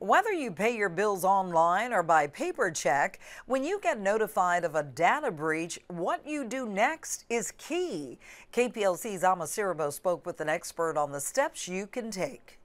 Whether you pay your bills online or by paper check, when you get notified of a data breach, what you do next is key. KPLC's Ama Sirabo spoke with an expert on the steps you can take.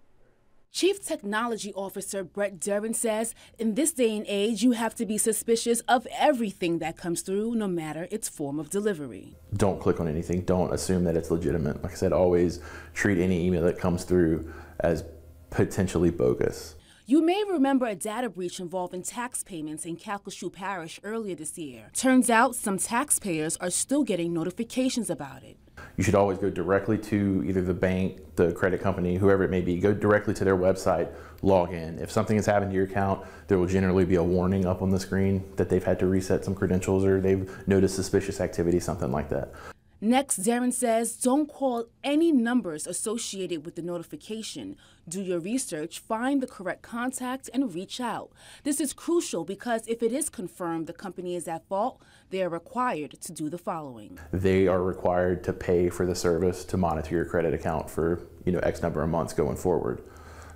Chief Technology Officer Brett Duren says in this day and age, you have to be suspicious of everything that comes through, no matter its form of delivery. Don't click on anything. Don't assume that it's legitimate. Like I said, always treat any email that comes through as potentially bogus. You may remember a data breach involving tax payments in Calcasieu Parish earlier this year. Turns out some taxpayers are still getting notifications about it. You should always go directly to either the bank, the credit company, whoever it may be, go directly to their website, log in. If something has happened to your account, there will generally be a warning up on the screen that they've had to reset some credentials or they've noticed suspicious activity, something like that. Next, Darren says don't call any numbers associated with the notification. Do your research, find the correct contact, and reach out. This is crucial because if it is confirmed the company is at fault, they are required to do the following. They are required to pay for the service to monitor your credit account for you know X number of months going forward.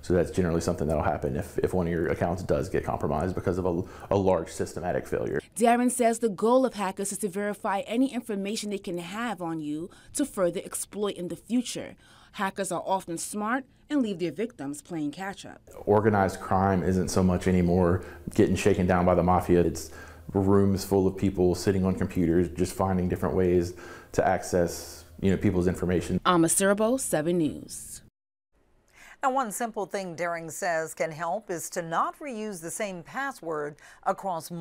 So that's generally something that'll happen if, if one of your accounts does get compromised because of a, a large systematic failure. Darren says the goal of hackers is to verify any information they can have on you to further exploit in the future. Hackers are often smart and leave their victims playing catch up. Organized crime isn't so much anymore getting shaken down by the mafia. It's rooms full of people sitting on computers, just finding different ways to access you know, people's information. Ama 7 News. And one simple thing Duren says can help is to not reuse the same password across multiple